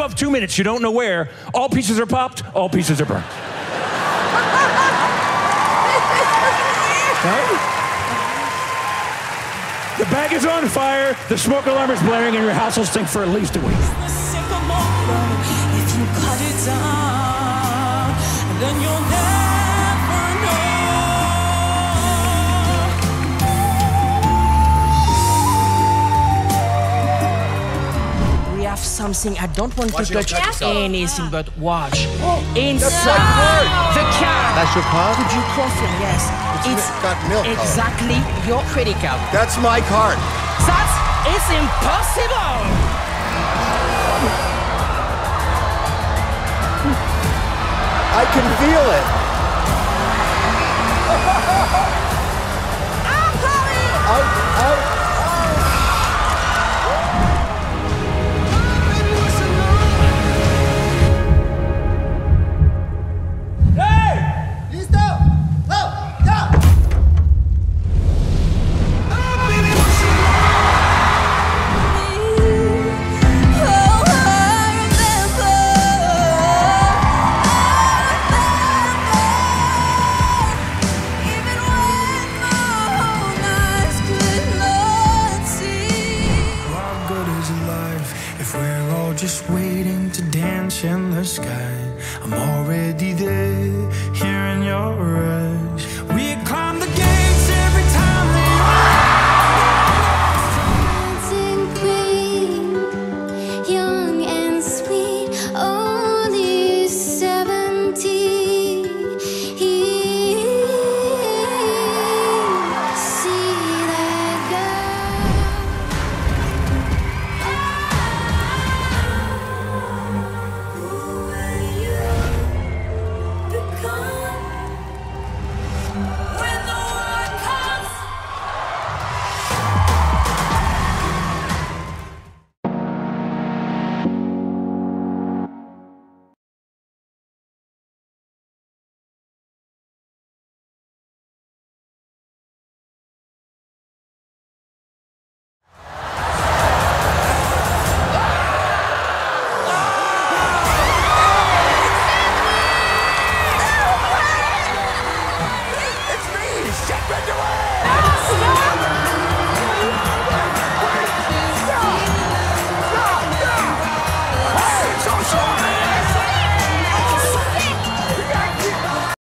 off two minutes, you don't know where. All pieces are popped, all pieces are burnt. Right? The bag is on fire, the smoke alarm is blaring, and your house will stink for at least a week. Something I don't want Watch to touch touch yourself. anything but watch. Oh, Inside the car. That's your card? Could you confirm? Yes. It's got milk color. exactly your credit card. That's my card. That's it's impossible. I can feel it. Out, out. Just waiting to dance in the sky? I'm already there, into it!